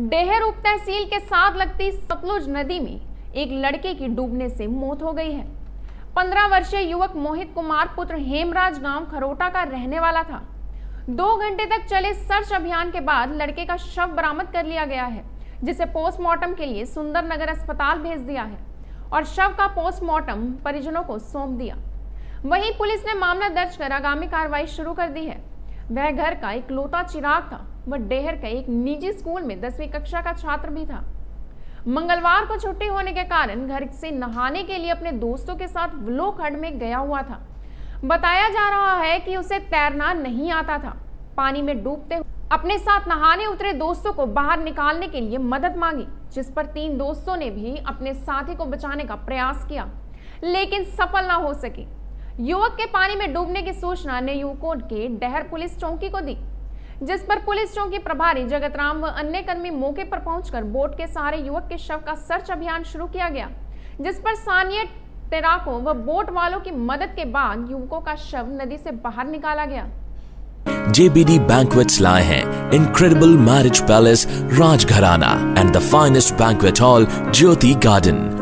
डेहर उप तहसील के साथ लगती सतलुज नदी में एक लड़के की डूबने से मौत हो गई है। पंद्रह वर्षीय युवक मोहित कुमार पुत्र हेमराज गाँव खरोटा का रहने वाला था। दो घंटे तक चले सर्च अभियान के बाद लड़के का शव बरामद कर लिया गया है, जिसे पोस्टमार्टम के लिए सुंदर नगर अस्पताल भेज दिया है और शव का पोस्टमार्टम परिजनों को सौंप दिया। वहीं पुलिस ने मामला दर्ज कर आगामी कार्रवाई शुरू कर दी है। वह घर का एक लोता चिराग था, वह डेहर का एक निजी स्कूल में दसवीं कक्षा का छात्र भी था। मंगलवार को छुट्टी होने के कारण घर से नहाने के लिए अपने दोस्तों के साथ व्लोखंड में गया हुआ था। बताया जा रहा है कि उसे तैरना नहीं आता था। पानी में डूबते अपने साथ नहाने उतरे दोस्तों को बाहर निकालने के लिए मदद मांगी, जिस पर तीन दोस्तों ने भी अपने साथी को बचाने का प्रयास किया, लेकिन सफल ना हो सके। युवक के पानी में डूबने की सूचना ने युवकों के डहर पुलिस चौकी को दी, जिस पर पुलिस चौकी प्रभारी जगत राम व अन्य कर्मी मौके पर पहुंचकर बोट के सहारे युवक के शव का सर्च अभियान शुरू किया गया, जिस पर स्थानीय तैराकों व बोट वालों की मदद के बाद युवकों का शव नदी से बाहर निकाला गया JBD Banquets lie हैं incredible marriage palace Rajgharana and the finest banquet hall Jyoti Garden.